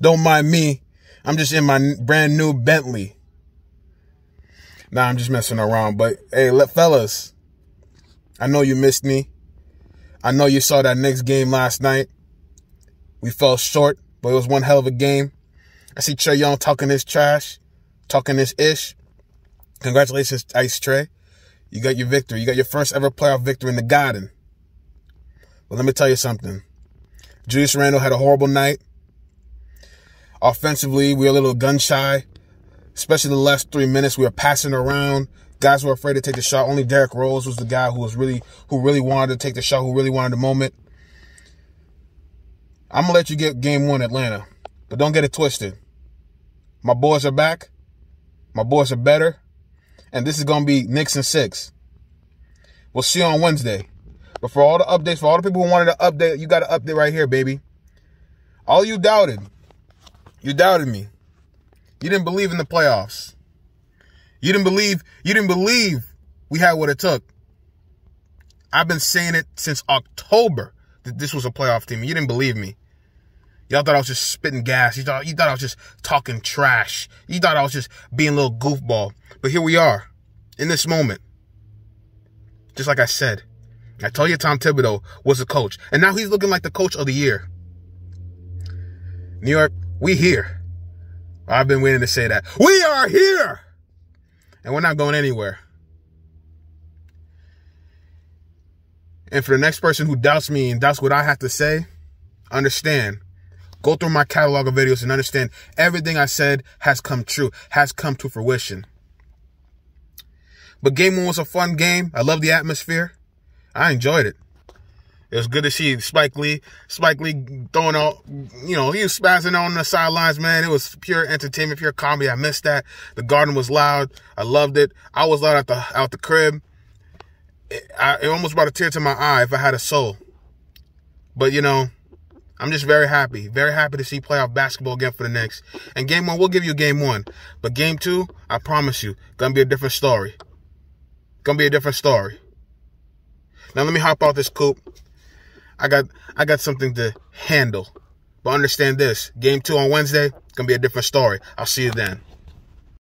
Don't mind me. I'm just in my brand new Bentley. Nah, I'm just messing around. But hey, let fellas, I know you missed me. I know you saw that next game last night. We fell short, but it was one hell of a game. I see Trae Young talking his trash, talking his ish. Congratulations, Ice Trae. You got your victory. You got your first ever playoff victory in the Garden. But let me tell you something. Julius Randle had a horrible night. Offensively, we were a little gun shy, especially the last three minutes. We were passing around. Guys were afraid to take the shot. Only Derrick Rose was the guy who was really, who really wanted to take the shot, who really wanted the moment. I'm gonna let you get game one, Atlanta, but don't get it twisted. My boys are back. My boys are better. And this is gonna be Knicks and six. We'll see you on Wednesday. But for all the updates, for all the people who wanted to update, you got to update right here, baby. All you doubted, you doubted me. You didn't believe in the playoffs. You didn't believe, you didn't believe we had what it took. I've been saying it since October that this was a playoff team. You didn't believe me. Y'all thought I was just spitting gas. You thought, you thought I was just talking trash. You thought I was just being a little goofball. But here we are in this moment. Just like I said, I told you Tom Thibodeau was a coach. And now he's looking like the coach of the year. New York, we here. I've been waiting to say that. We are here! And we're not going anywhere. And for the next person who doubts me and doubts what I have to say, understand. Go through my catalog of videos and understand everything I said has come true, has come to fruition. But game one was a fun game. I love the atmosphere. I enjoyed it. It was good to see Spike Lee. Spike Lee throwing out, you know, he was spazzing on the sidelines, man. It was pure entertainment, pure comedy. I missed that. The garden was loud. I loved it. I was loud out the out the crib. It, I, it almost brought a tear to my eye if I had a soul. But you know, I'm just very happy, very happy to see playoff basketball again for the Knicks. And game one, we'll give you game one, but game two, I promise you, gonna be a different story. Gonna be a different story. Now let me hop out this coupe. I got I got something to handle. But understand this, game two on Wednesday, gonna be a different story. I'll see you then.